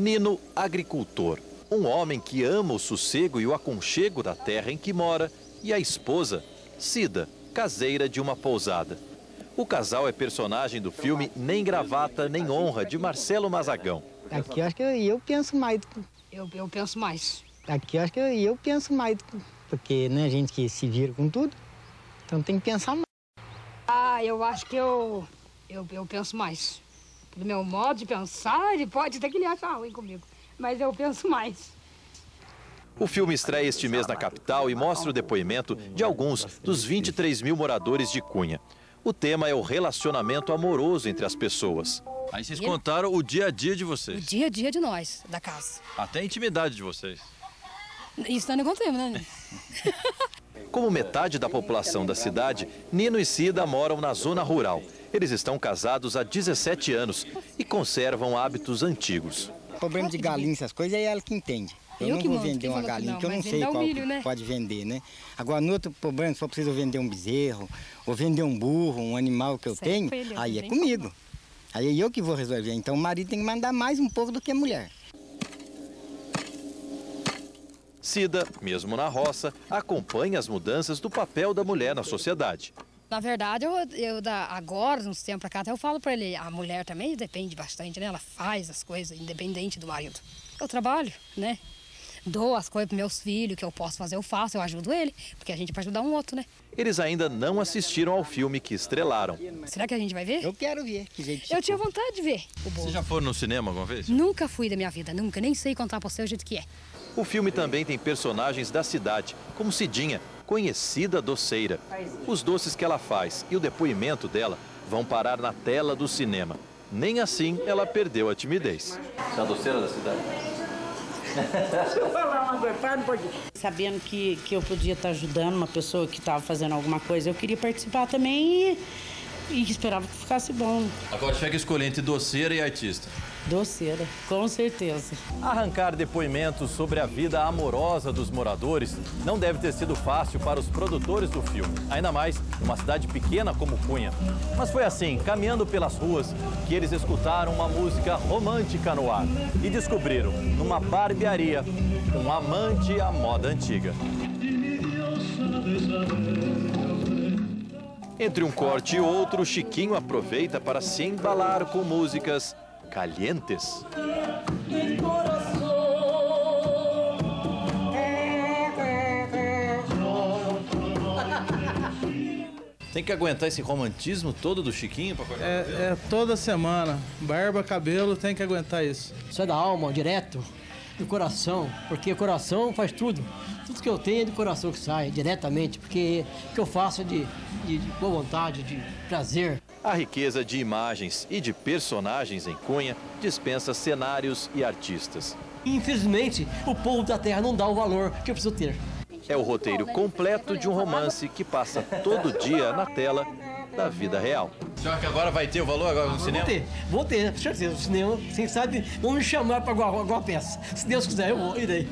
Nino, agricultor. Um homem que ama o sossego e o aconchego da terra em que mora. E a esposa, Cida, caseira de uma pousada. O casal é personagem do filme Nem Gravata Nem Honra, de Marcelo Mazagão. Aqui eu acho que eu, penso mais. Eu, eu penso mais. Aqui eu acho que eu, eu penso mais. Porque não é gente que se vira com tudo. Então tem que pensar mais. Ah, eu acho que eu, eu, eu penso mais. Do meu modo de pensar, ele pode até que ele ache ruim comigo. Mas eu penso mais. O filme estreia este mês na capital e mostra o depoimento de alguns dos 23 mil moradores de Cunha. O tema é o relacionamento amoroso entre as pessoas. Aí vocês contaram o dia a dia de O vocês. dia a dia de nós, da casa. Até a intimidade de vocês. Isso nós não contamos, né? Como metade da população da cidade, Nino e Cida moram na zona rural. Eles estão casados há 17 anos e conservam hábitos antigos. Problema de galinha, essas coisas, é ela que entende. Eu, Eu não que vou vender uma falou que galinha, não? que eu não sei qual milho, né? pode vender, né? Agora, no outro problema, se for preciso vender um bezerro, ou vender um burro, um animal que eu tenho, aí é comigo. Aí é eu que vou resolver. Então o marido tem que mandar mais um pouco do que a mulher. Cida, mesmo na roça, acompanha as mudanças do papel da mulher na sociedade. Na verdade, eu, eu agora, uns tempos pra cá, até eu falo pra ele, a mulher também depende bastante, né? Ela faz as coisas, independente do marido. Eu trabalho, né? Dou as coisas pros meus filhos, que eu posso fazer, eu faço, eu ajudo ele, porque a gente vai ajudar um outro, né? Eles ainda não assistiram ao filme que estrelaram. Será que a gente vai ver? Eu quero ver que jeito Eu tinha vontade de ver o bolo. Vocês já foram no cinema alguma vez? Nunca fui da minha vida, nunca, nem sei contar pra você o jeito que é. O filme também tem personagens da cidade, como Cidinha, conhecida doceira. Os doces que ela faz e o depoimento dela vão parar na tela do cinema. Nem assim ela perdeu a timidez. Você é a doceira da cidade? Sabendo que, que eu podia estar ajudando uma pessoa que estava fazendo alguma coisa, eu queria participar também e, e esperava que ficasse bom. Agora chega a escolher entre doceira e artista. Doceira, com certeza. Arrancar depoimentos sobre a vida amorosa dos moradores não deve ter sido fácil para os produtores do filme, ainda mais numa cidade pequena como Cunha. Mas foi assim, caminhando pelas ruas, que eles escutaram uma música romântica no ar e descobriram, numa barbearia, um amante à moda antiga. Entre um corte e outro, Chiquinho aproveita para se embalar com músicas calientes. Tem que aguentar esse romantismo todo do Chiquinho pra cortar cabelo? É, é toda semana. Barba, cabelo, tem que aguentar isso. Isso é da alma, direto, do coração, porque o coração faz tudo. Tudo que eu tenho é do coração que sai, diretamente, porque o que eu faço é de, de, de boa vontade, de prazer. A riqueza de imagens e de personagens em Cunha dispensa cenários e artistas. Infelizmente, o povo da terra não dá o valor que eu preciso ter. É o roteiro completo de um romance que passa todo dia na tela da vida real. Será que agora vai ter o valor agora no Vou cinema? ter, vou ter, com certeza. O cinema, quem sabe, vão me chamar para alguma, alguma peça. Se Deus quiser, eu vou, irei.